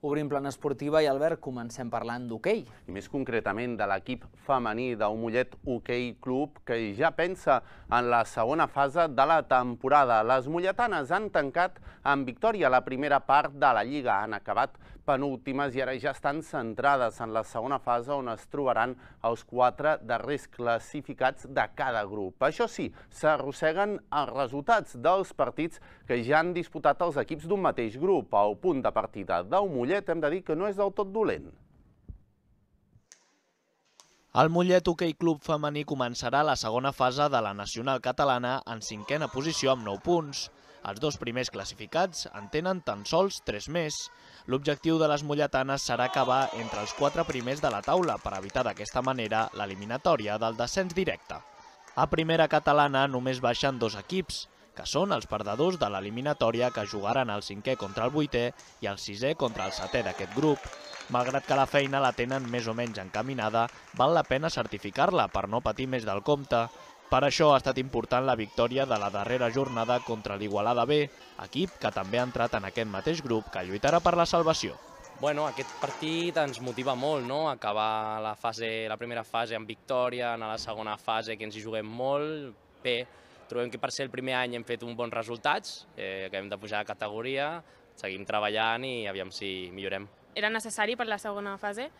Obrim plana esportiva i, Albert, comencem parlant d'hoquei. I més concretament de l'equip femení del Mollet Hoquei Club, que ja pensa en la segona fase de la temporada. Les molletanes han tancat amb victòria la primera part de la Lliga. Han acabat penúltimes i ara ja estan centrades en la segona fase on es trobaran els quatre darrers classificats de cada grup. Això sí, s'arrosseguen els resultats dels partits que ja han disputat els equips d'un mateix grup. El punt de partida del Mollet Mollet hem de dir que no és del tot dolent. El Mollet Hockey Club femení començarà la segona fase de la Nacional Catalana en cinquena posició amb 9 punts. Els dos primers classificats en tenen tan sols 3 més. L'objectiu de les molletanes serà acabar entre els quatre primers de la taula per evitar d'aquesta manera l'eliminatòria del descens directe. A primera catalana només baixen dos equips, que són els perdedors de l'eliminatòria que jugaran el cinquè contra el vuitè i el sisè contra el setè d'aquest grup. Malgrat que la feina la tenen més o menys encaminada, val la pena certificar-la per no patir més del compte. Per això ha estat important la victòria de la darrera jornada contra l'Igualada B, equip que també ha entrat en aquest mateix grup que lluitarà per la salvació. Bueno, aquest partit ens motiva molt, no? Acabar la, fase, la primera fase amb victòria, anar a la segona fase que ens hi juguem molt. Bé, Trobem que per ser el primer any hem fet uns bons resultats, eh, que hem de pujar de categoria, seguim treballant i aviam si millorem. Era necessari per la segona fase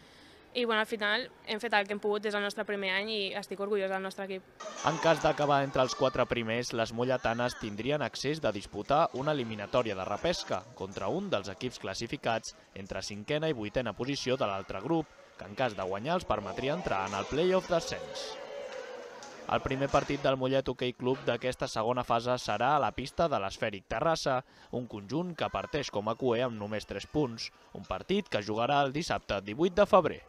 i bueno, al final hem fet el que hem pogut des del nostre primer any i estic orgullós del nostre equip. En cas d'acabar entre els quatre primers, les molletanes tindrien accés de disputar una eliminatòria de repesca contra un dels equips classificats entre cinquena i vuitena posició de l'altre grup, que en cas de guanyar els permetria entrar en el play-off d'ascens. El primer partit del Mollet Hockey Club d'aquesta segona fase serà a la pista de l'Esfèric Terrassa, un conjunt que parteix com a cuer amb només 3 punts, un partit que jugarà el dissabte 18 de febrer.